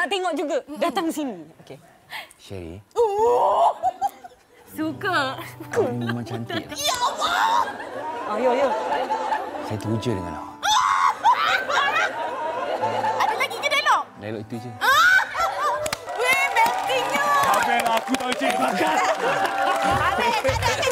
nak tengok juga. Datang sini. Okey. Sherry. Oh. Suka. Kamu memang cantik. Ya Allah. Ayo, ayo. Saya teruja dengan awak. Ada lagi ke dialog? Dialog itu je. Ah! Weh, bettingnya. Apa yang aku tahu cik. Abel, ada, ada.